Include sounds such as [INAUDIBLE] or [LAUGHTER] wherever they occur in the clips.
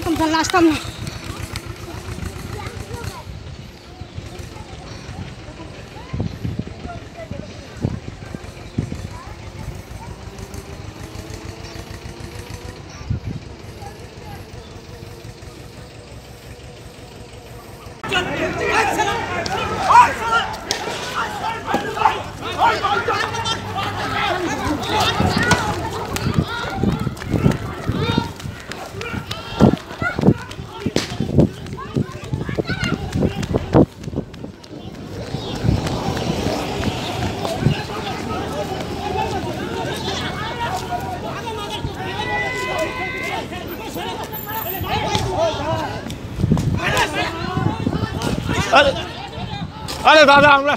come the last time. Excellent! Excellent! Excellent! Excellent! আরে আরে দাদা আমরা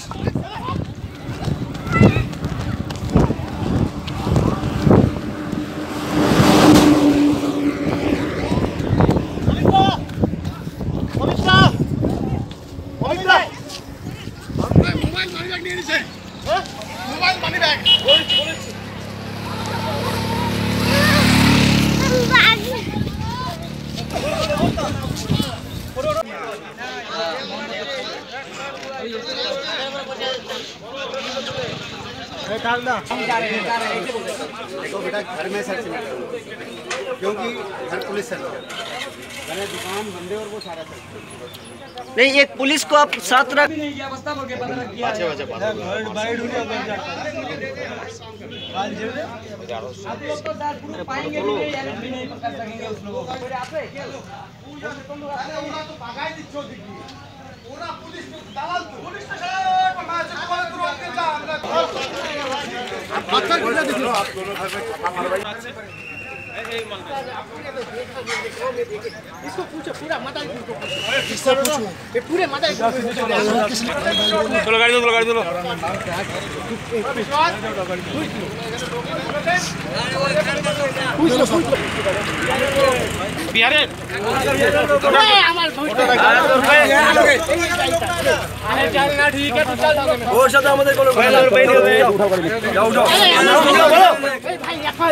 देखो बेटा घर में सर्च नहीं करो क्योंकि घर पुलिस सर्च मैंने दुकान बंदे और वो सारा सर्च नहीं, एक पुलिस को आप साथ रख पूरा पुलिस दलाल पुलिस स्टेशन मैसेज कॉल करो आपके जा आप पत्थर गिरा दीजिए आप दोनों इसको ওর সাথে আমাদের কোনো ভাই এখন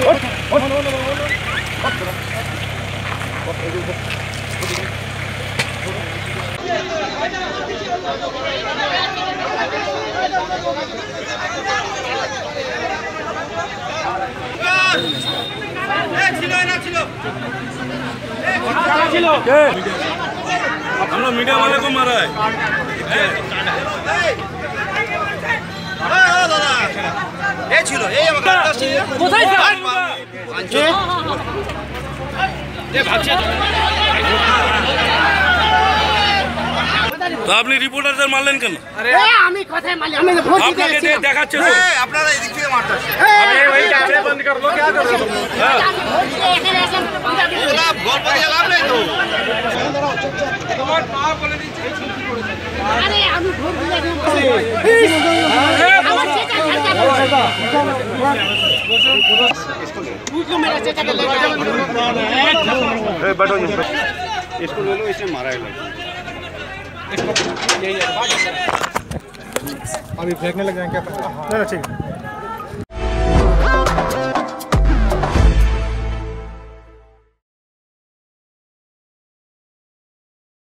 लोग मीडिया वाले को मारा है এই ছিল এই আমার কোথায় তো আপনি রিপোর্টারদের মারলেন কেন আমি কোথায় মালি আমি তো ভোট দিতে আপনাকে দিয়ে দেখাচ্ছে তো আপনারা এদিক থেকে মারতে আসছেন। ওরা গল্প দিয়ে লাভ নেই তো আরে আমি ভোট দিতে আমার চেকা খাতা तुझको मेरा चेचा का लेकर इसको ले लो इसने मारा है लोग [LAUGHS] अभी फेंकने लग जाएँगे क्या? नहीं, ठीक है।